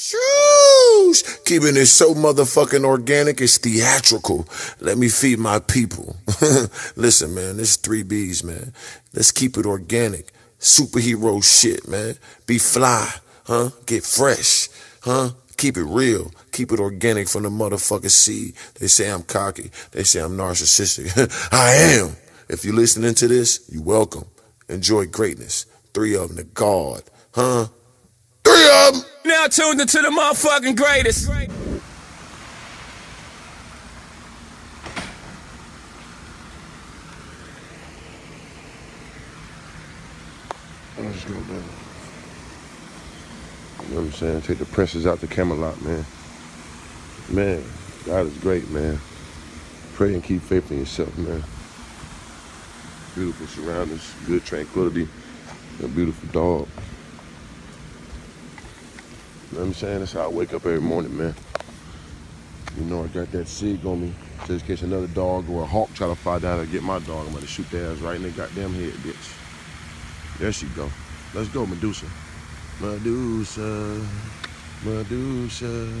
Shoosh! Keeping it so motherfucking organic, it's theatrical. Let me feed my people. Listen, man, this three B's, man. Let's keep it organic. Superhero shit, man. Be fly, huh? Get fresh, huh? Keep it real. Keep it organic from the motherfucking seed. They say I'm cocky. They say I'm narcissistic. I am. If you're listening to this, you're welcome. Enjoy greatness. Three of them to God, huh? Three of them. Now tuned into the motherfucking greatest. Let's go, man. You know what I'm saying? Take the pressures out the Camelot, man. Man, God is great, man. Pray and keep faith in yourself, man. Beautiful surroundings, good tranquility, a beautiful dog. You know what I'm saying? That's how I wake up every morning, man. You know I got that sig on me. Just in case another dog or a hawk try to fly down and get my dog, I'm gonna shoot their ass right in their goddamn head, bitch. There she go. Let's go, Medusa. Medusa, Medusa.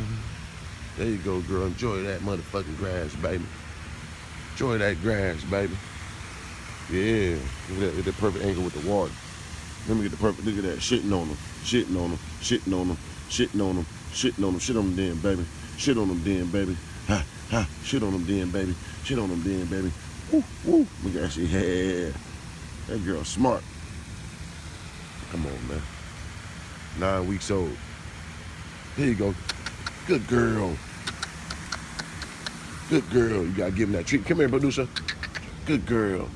There you go, girl. Enjoy that motherfucking grass, baby. Enjoy that grass, baby. Yeah. Look at that, that perfect angle with the water. Let me get the perfect, look at that. Shitting on them, shitting on them, shitting on them, shitting on them, shitting on them, shit on them then, baby. Shit on them then, baby. Ha, ha, shit on them then, baby. Shit on them then, baby. Woo, woo. Look at that shit. Yeah. That girl smart. Come on, man. Nine weeks old. Here you go. Good girl. Good girl. You gotta give him that treat. Come here, producer. Good girl.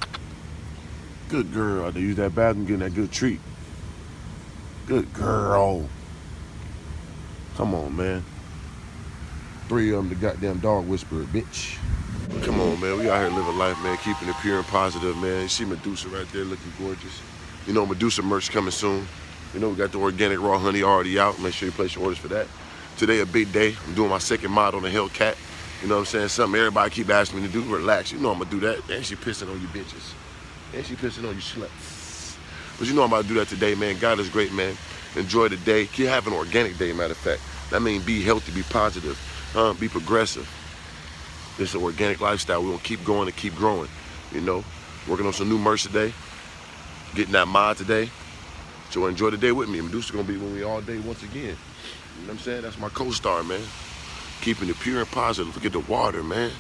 Good girl. I had to use that bathroom, getting that good treat. Good girl. Come on, man. Three of them, the goddamn dog whisperer, bitch. Come on, man. We out here living life, man. Keeping it pure and positive, man. You see Medusa right there looking gorgeous. You know, Medusa merch coming soon. You know, we got the organic raw honey already out. Make sure you place your orders for that. Today, a big day. I'm doing my second mod on the Hellcat. You know what I'm saying? Something everybody keep asking me to do. Relax. You know I'm gonna do that. And she pissing on you bitches. And she pissing on you sluts. But you know I'm about to do that today, man. God is great, man. Enjoy the day. Keep have an organic day, matter of fact. That means be healthy, be positive, be progressive. This is an organic lifestyle. We're gonna keep going and keep growing. You know, working on some new merch today, getting that mod today. So enjoy the day with me. Medusa gonna be with me all day once again. You know what I'm saying? That's my co-star, man. Keeping it pure and positive. At the water, man.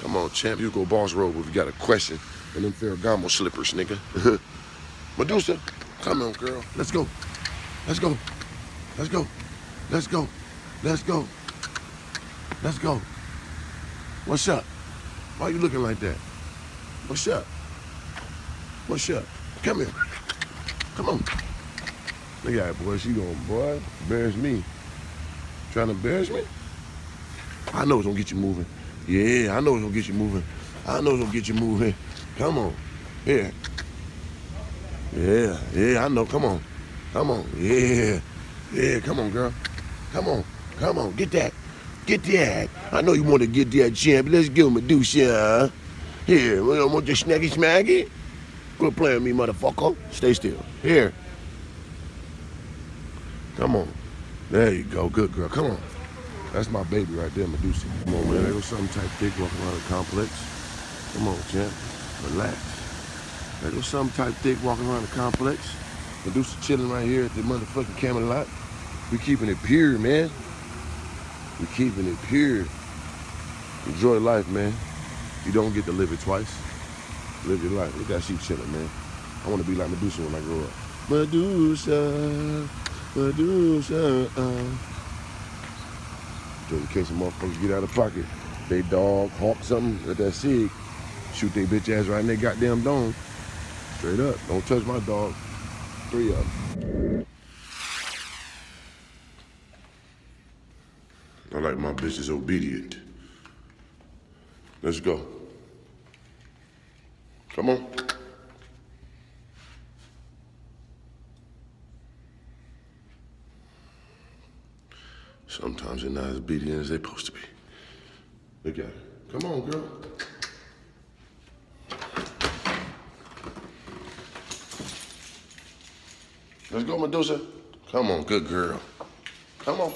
Come on, champ. You go boss robe if you got a question. And them Ferragamo slippers, nigga. Medusa, come on, girl. Let's go. Let's go. Let's go. Let's go. Let's go. Let's go. What's up? Why you looking like that? What's up? What's up? Come here. Come on. Look at that, boy. She going, boy, embarrass me. Trying to embarrass me? I know it's gonna get you moving. Yeah, I know it's gonna get you moving. I know it's gonna get you moving. Come on. Here. Yeah, yeah, I know. Come on. Come on. Yeah. Yeah, come on, girl. Come on. Come on. Get that. Get that. I know you want to get that champ. Let's give him a douche, huh? Here, we don't want your snacky smacky. Quit playing with me, motherfucker. Stay still. Here. Come on. There you go. Good girl. Come on. That's my baby right there, Medusa. Come on, man. There goes something type thick walking around the complex. Come on, champ. Relax. There goes something type thick walking around the complex. Medusa chilling right here at the motherfucking Camelot. We keeping it pure, man. We keeping it pure. Enjoy life, man. You don't get to live it twice. Live your life. Look at she chilling, man. I want to be like Medusa when I grow up. Medusa, Medusa. Uh. Just in case some motherfuckers get out of pocket. They dog, hawk something at that sig. Shoot they bitch ass right in their goddamn dome. Straight up. Don't touch my dog. Three of them. I like my bitches obedient. Let's go. Come on. Sometimes they're not as obedient as they're supposed to be. Look at it. Come on, girl. Let's go, Medusa. Come on, good girl. Come on.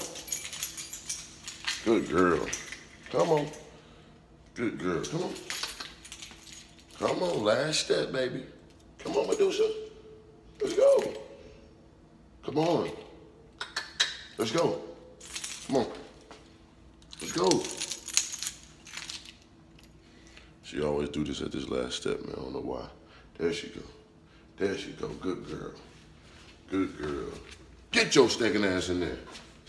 Good girl. Come on. Good girl. Come on. Come on, last step, baby. Come on, Medusa. Let's go. Come on. Let's go. Come on. Let's go. She always do this at this last step, man. I don't know why. There she go. There she go. Good girl. Good girl. Get your stinking ass in there.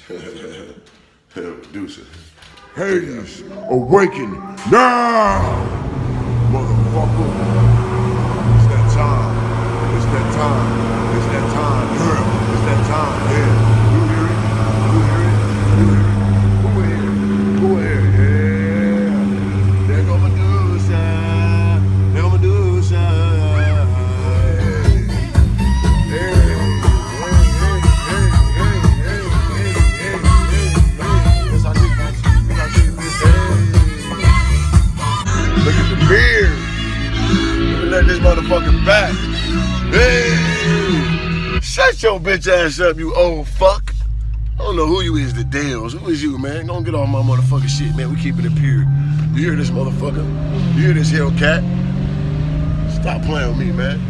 Medusa. Hades, awaken now! Motherfucker. It's that time. It's that time. Back. Hey! Shut your bitch ass up, you old fuck. I don't know who you is, the Dales. Who is you, man? Don't get off my motherfucking shit, man. We keeping it pure. You hear this motherfucker? You hear this Hellcat? Stop playing with me, man.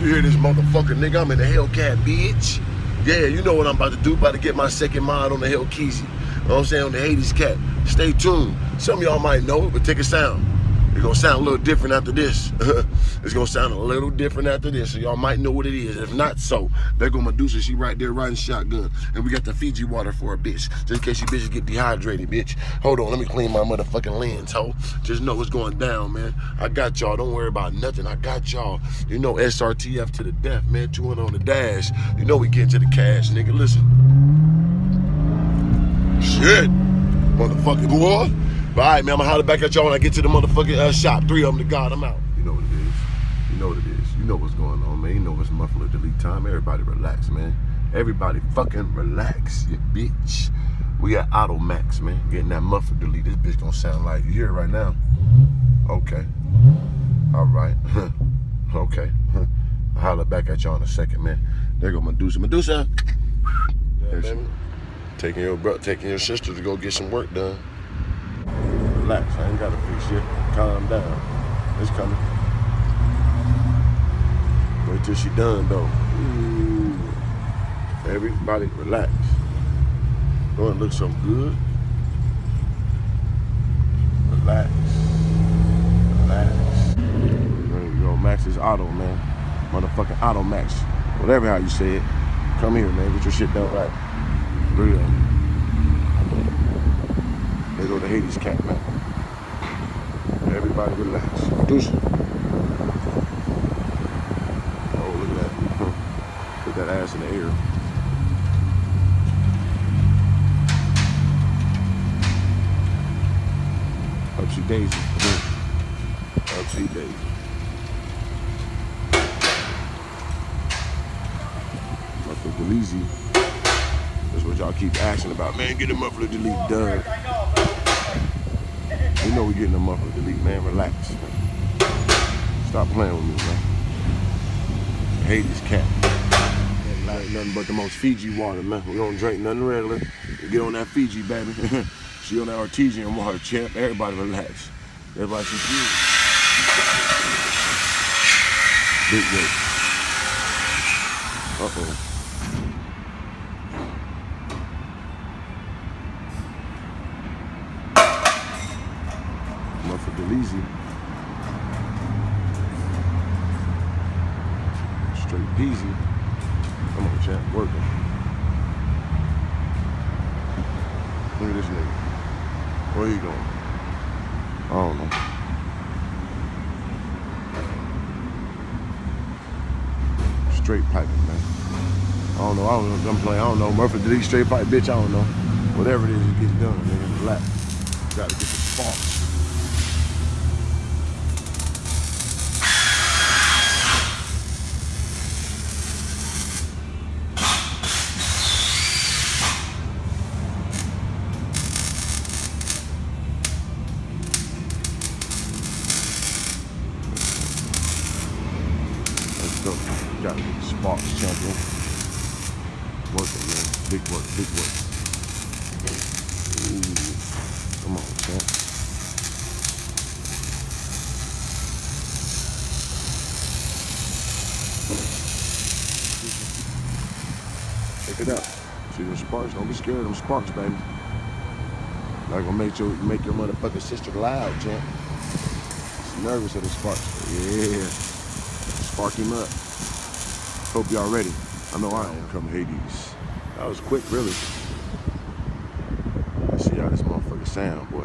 You hear this motherfucker, nigga? I'm in the Hellcat, bitch. Yeah, you know what I'm about to do. About to get my second mod on the Hellkeezy. You know what I'm saying? On the Hades Cat. Stay tuned. Some of y'all might know it, but take a sound. It's gonna sound a little different after this. it's gonna sound a little different after this, so y'all might know what it is. If not so, there go Medusa. She right there riding shotgun, and we got the Fiji water for a bitch, just in case you bitches get dehydrated, bitch. Hold on, let me clean my motherfucking lens, ho. Just know what's going down, man. I got y'all. Don't worry about nothing. I got y'all. You know SRTF to the death, man. 200 on the dash. You know we get to the cash, nigga. Listen. Shit, motherfucking boy. But all right, man, I'm gonna holler back at y'all when I get to the motherfucking uh, shop. Three of them to God, I'm out. You know what it is. You know what it is. You know what's going on, man. You know it's muffler delete time. Everybody relax, man. Everybody fucking relax, you bitch. We at Auto Max, man. Getting that muffler delete. This bitch gonna sound like you hear it right now. Okay. All right. okay. I'll holler back at y'all in a second, man. There go Medusa. Medusa. She- Taking your bro, taking your sister to go get some work done. Relax, I ain't gotta fix shit. Calm down. It's coming. Wait till she done though. Ooh. Everybody relax. Don't it look so good? Relax. Relax. There you go. Max is auto, man. Motherfucking auto max. Whatever how you say it. Come here, man. Get your shit done right. Real. There go the Hades cat, man. Everybody relax. Deuce. Oh, look at that. Put that ass in the air. Upsy daisy. Upsy daisy. Muffler Delezy. That's what y'all keep asking about. Man, get the muffler delete done. You know we getting the muffler delete, man. Relax. Stop playing with me, man. I hate this cat. Ain't nothing but the most Fiji water, man. We don't drink nothing regular. We get on that Fiji, baby. she on that artesian water, champ. Everybody relax. Everybody should. Big weight. Uh-oh. Delezy. Straight peasy. Come on, champ. Working. Look at this nigga. Where you going? I don't know. Straight piping, man. I don't know. I don't know. I'm playing. I don't know. Muffler Delezy straight pipe, bitch. I don't know. Whatever it is, it gets done, nigga. Relax. Gotta get the sparks. off the. Working, man. Big work, big work. Ooh. Come on, champ. Pick it up. See those sparks? Don't be scared of them sparks, baby. Not gonna make your make your motherfucking sister loud, champ. She's nervous of the sparks. Yeah. Spark him up. Hope y'all ready. I know I am. Come Hades. That was quick, really. Let's see how this motherfucker sound, boy.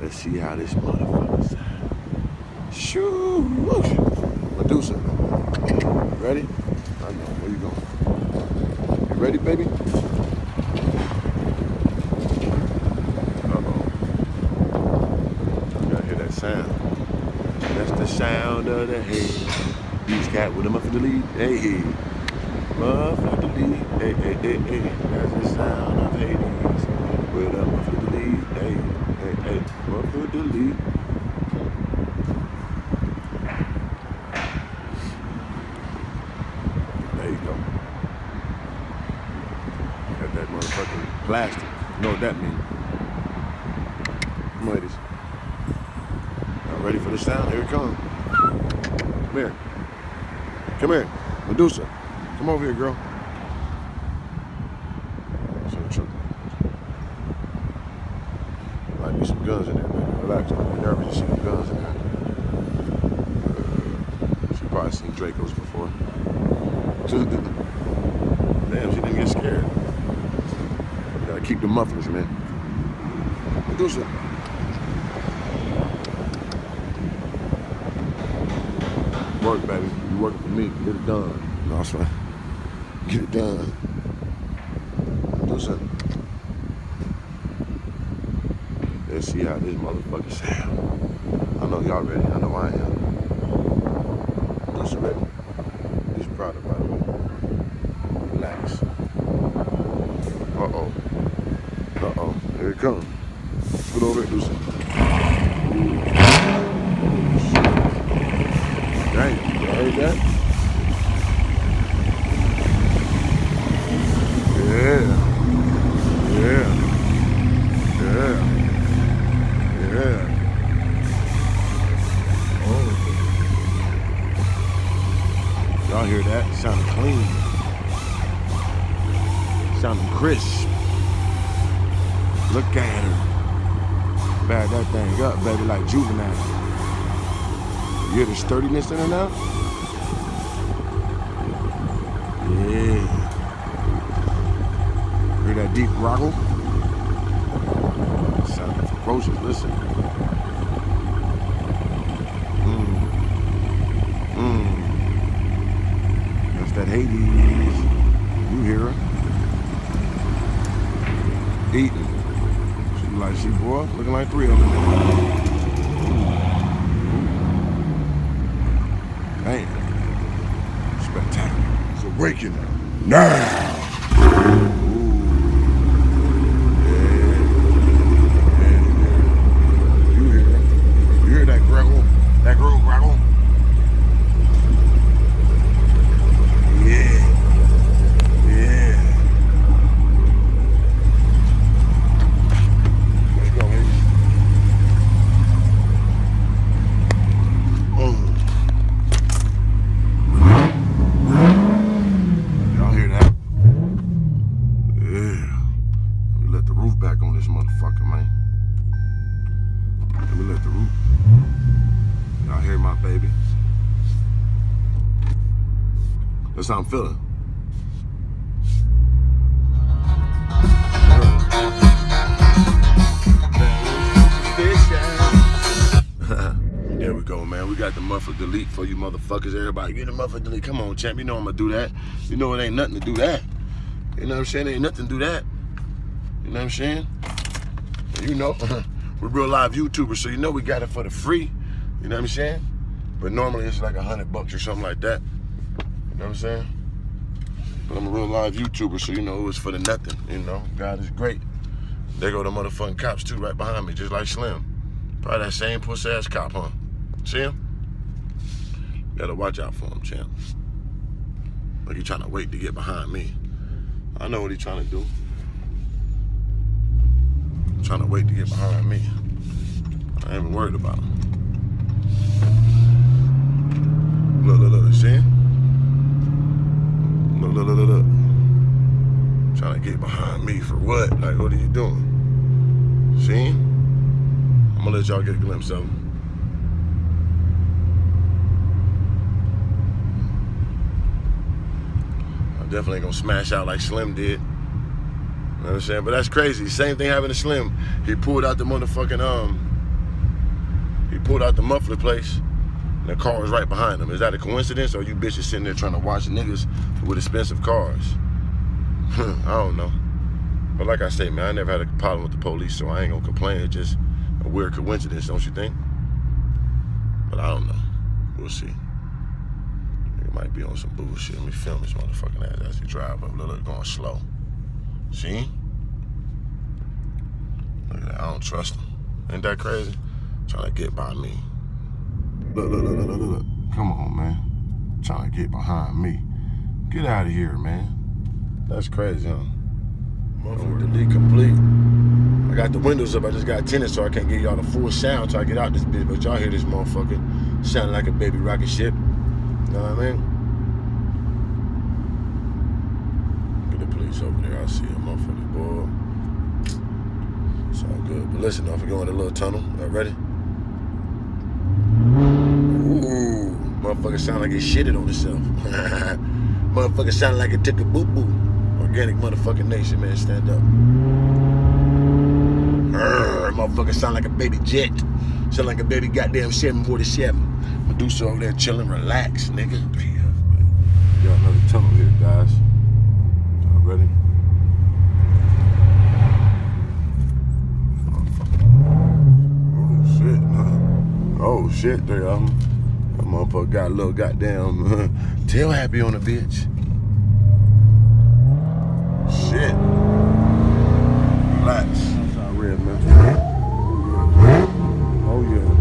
Let's see how this motherfucker sound. Shoo! Medusa. Ready? I know. Where you going? You ready, baby? Uh-oh. You gotta hear that sound. That's the sound of the hay. Beach cat with a muffin lead. Hey, hey. Muffin lead. Hey, hey, hey, hey. That's the sound of Hades. With a muffin lead. Hey, hey, hey. Muffin lead. There you go. Got that motherfucking plastic. You know what that means. Come on, ladies. Y'all ready for the sound? Here it comes. Come here. Come here. Medusa. Come over here, girl. Might be some guns in there, man. Relax. Don't be nervous. You see the guns in there. She probably seen Dracos before. Damn, she didn't get scared. You gotta keep the mufflers, man. Medusa. Work, baby. Working for me. Get it done. No, that's fine. Get it done. Medusa. Let's see how this motherfucker sound. I know y'all ready. I know I am. Medusa ready. Proud of, by the way. Relax. Uh-oh. Uh-oh. Here it comes. Put over it, Lucy. Yeah. Yeah. Yeah. Yeah. Oh. Y'all hear that? Sounded clean. Sounding crisp. Look at her. Bag that thing up, baby, like juvenile. You hear the sturdiness in her now? Yeah. Hear that deep groggle? Sounding ferocious. Listen. Mmm. Mmm. That's that Hades. You hear her. Eating. She like, she boy, looking like three of them. Man, spectacular. It's awakening now. Ooh. Yeah. Yeah, yeah. You hear it? You hear that graggle? That girl graggle? Yeah. Yeah. Let's go, baby. Oh. Y'all hear that? Yeah. Let me let the roof back on this motherfucker, man. Let me let the roof. Y'all hear my baby? That's how I'm feeling. There we go, man. We got the muffler delete for you motherfuckers. Everybody, get the muffler delete. Come on, champ. You know I'm gonna do that. You know it ain't nothing to do that. You know what I'm saying? Ain't nothing to do that. You know what I'm saying? You know, we're real live YouTubers, so you know we got it for the free. You know what I'm saying? But normally it's like a hundred bucks or something like that. You know what I'm saying? But I'm a real live YouTuber, so you know it was for the nothing. You know, God is great. There go the motherfucking cops too, right behind me, just like Slim. Probably that same pussy ass cop, huh? See him? Gotta watch out for him, champ. Like he trying to wait to get behind me. I know what he trying to do. Trying to wait to get behind me. I ain't even worried about him. Look, look, look, see? Look, look, look, look, look. Trying to get behind me for what? Like, what are you doing? See? I'm gonna let y'all get a glimpse of him. I definitely ain't gonna smash out like Slim did. You know what I'm saying? But that's crazy. Same thing happened to Slim. He pulled out the motherfucking um. He pulled out the muffler place. And the car was right behind them. Is that a coincidence, or you bitches sitting there trying to watch niggas with expensive cars? I don't know. But like I say, man, I never had a problem with the police, so I ain't gonna complain. It's just a weird coincidence, don't you think? But I don't know. We'll see. It might be on some bullshit. Let me film this motherfucking ass as he drive up. Look, look, going slow. See? Look at that. I don't trust him. Ain't that crazy? Trying to get by me. Look, look, look, look, look, look. Come on, man. Trying to get behind me. Get out of here, man. That's crazy, huh? Motherfucker, delete complete. I got the windows up. I just got tinted, so I can't get y'all the full sound till I get out this bitch. But y'all hear this motherfucker sounding like a baby rocket ship. You know what I mean? Get the police over there. I see a motherfucker, boy. It's all good. But listen, don't forget in the little tunnel. Y'all ready? Motherfucker sound like it shitted on itself. motherfucker sound like it took a boo boo. Organic motherfucking nation, man. Stand up. Urgh, motherfucker sound like a baby jet. Sound like a baby goddamn 747. Medusa over there chilling, relax, nigga. Got another tunnel here, guys. Y'all ready? Oh shit? Oh shit, there y'all. Um, Motherfucker got a little goddamn tail happy on the bitch. Shit. Relax. That's red, man. Oh yeah.